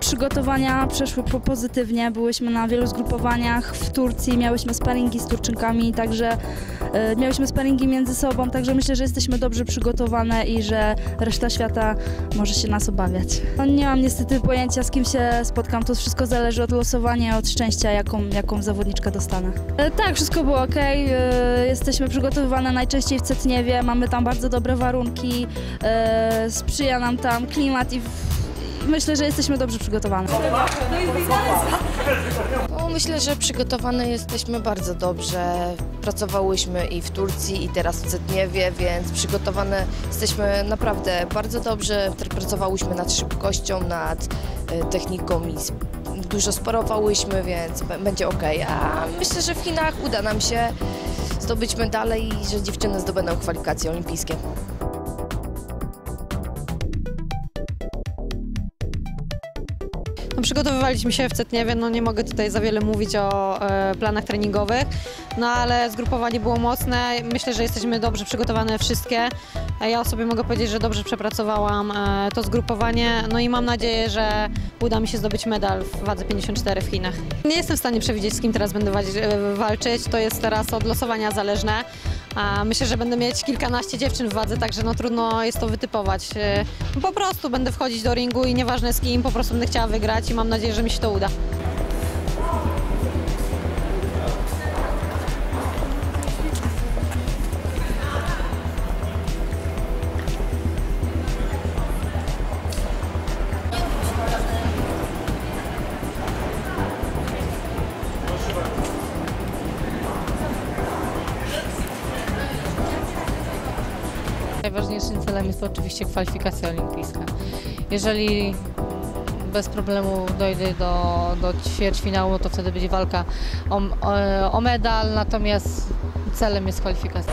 przygotowania przeszły po- pozytywnie. Byłyśmy na wielu zgrupowaniach w Turcji, miałyśmy sparingi z Turczynkami, także e, miałyśmy sparingi między sobą, także myślę, że jesteśmy dobrze przygotowane i że reszta świata może się nas obawiać. No, nie mam niestety pojęcia, z kim się spotkam. To wszystko zależy od losowania, od szczęścia, jaką, jaką zawodniczkę dostanę. E, tak, wszystko było ok. Jesteśmy przygotowywane najczęściej w Cetniewie, mamy tam bardzo dobre warunki, e, sprzyja nam tam klimat i w- myślę, że jesteśmy dobrze przygotowane. No, myślę, że przygotowane jesteśmy bardzo dobrze. Pracowałyśmy i w Turcji, i teraz w Cetniewie, więc przygotowane jesteśmy naprawdę bardzo dobrze. Pracowałyśmy nad szybkością, nad e, techniką i dużo sparowałyśmy, więc będzie ok. A myślę, że w Chinach uda nam się zdobyć medale i że dziewczyny zdobędą kwalifikacje olimpijskie. Przygotowywaliśmy się w Cetniewie, no nie mogę tutaj za wiele mówić o e, planach treningowych, no ale zgrupowanie było mocne. Myślę, że jesteśmy dobrze przygotowane wszystkie. Ja o sobie mogę powiedzieć, że dobrze przepracowałam e, to zgrupowanie, no i mam nadzieję, że uda mi się zdobyć medal w wadze 54 w Chinach. Nie jestem w stanie przewidzieć, z kim teraz będę e, walczyć, to jest teraz od losowania zależne. A myślę, że będę mieć kilkanaście dziewczyn w wadze, także no trudno jest to wytypować. E, Po prostu będę wchodzić do ringu i nieważne z kim, po prostu będę chciała wygrać i mam nadzieję, że mi się to uda. Najważniejszym celem jest oczywiście kwalifikacja olimpijska. Jeżeli bez problemu dojdę do, do ćwierćfinału, to wtedy będzie walka o, o, o medal, natomiast celem jest kwalifikacja.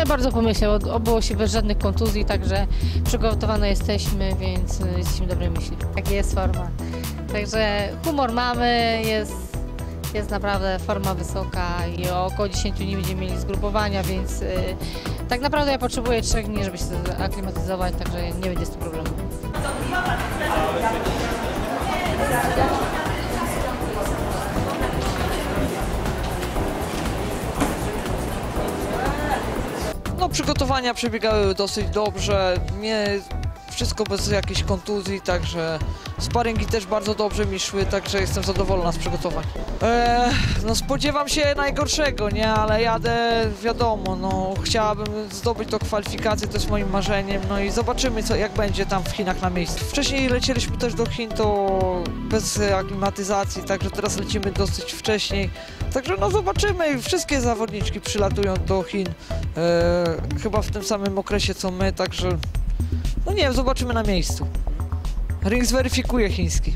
Ja bardzo pomyślał, obyło się bez żadnych kontuzji, także przygotowane jesteśmy, więc y, jesteśmy dobrej myśli. Tak jest forma. Także humor mamy, jest, jest naprawdę forma wysoka i około 10 dni będziemy mieli zgrupowania, więc y, tak naprawdę ja potrzebuję 3 dni, żeby się aklimatyzować, także nie będzie z tym problemu. No przygotowania przebiegały dosyć dobrze, nie wszystko bez jakiejś kontuzji, także sparingi też bardzo dobrze mi szły, także jestem zadowolona z przygotowań. Eee, no spodziewam się najgorszego, nie, ale jadę, wiadomo, no chciałabym zdobyć to kwalifikację, to jest moim marzeniem, no i zobaczymy co, jak będzie tam w Chinach na miejscu. Wcześniej lecieliśmy też do Chin, to bez aklimatyzacji, także teraz lecimy dosyć wcześniej. Także no zobaczymy, wszystkie zawodniczki przylatują do Chin e, chyba w tym samym okresie co my, także no nie wiem, zobaczymy na miejscu. Ring zweryfikuje chiński.